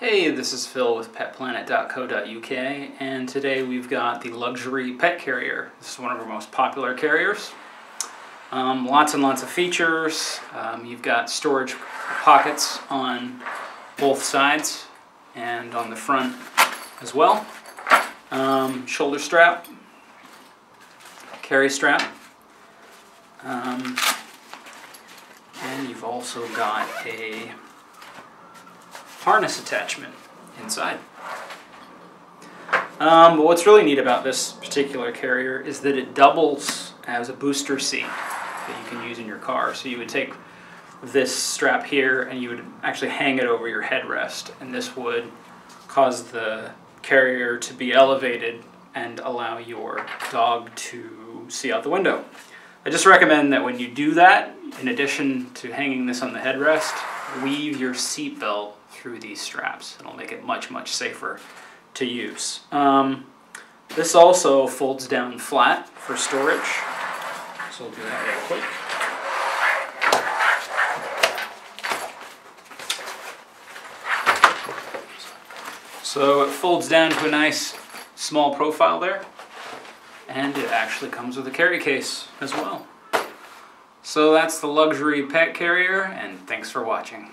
Hey, this is Phil with petplanet.co.uk, and today we've got the luxury pet carrier. This is one of our most popular carriers. Um, lots and lots of features. Um, you've got storage pockets on both sides and on the front as well. Um, shoulder strap, carry strap, um, and you've also got a harness attachment inside. Um, but what's really neat about this particular carrier is that it doubles as a booster seat that you can use in your car. So you would take this strap here and you would actually hang it over your headrest and this would cause the carrier to be elevated and allow your dog to see out the window. I just recommend that when you do that, in addition to hanging this on the headrest, weave your seatbelt through these straps. It'll make it much, much safer to use. Um, this also folds down flat for storage. So we'll do that real quick. So it folds down to a nice small profile there. And it actually comes with a carry case as well. So that's the luxury pet carrier, and thanks for watching.